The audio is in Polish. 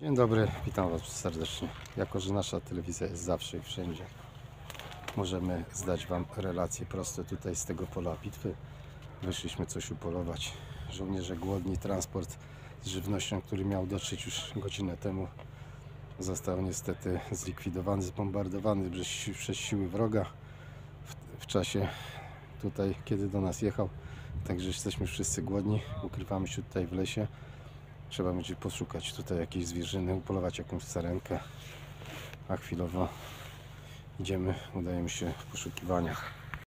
Dzień dobry, witam Was serdecznie. Jako, że nasza telewizja jest zawsze i wszędzie, możemy zdać Wam relacje prosto tutaj z tego pola bitwy. Wyszliśmy coś upolować. Żołnierze głodni, transport z żywnością, który miał dotrzeć już godzinę temu, został niestety zlikwidowany, zbombardowany przez, przez siły wroga w, w czasie tutaj, kiedy do nas jechał. Także jesteśmy wszyscy głodni, ukrywamy się tutaj w lesie. Trzeba będzie poszukać tutaj jakiejś zwierzyny, upolować jakąś sarenkę. A chwilowo idziemy, udajemy się w poszukiwaniach.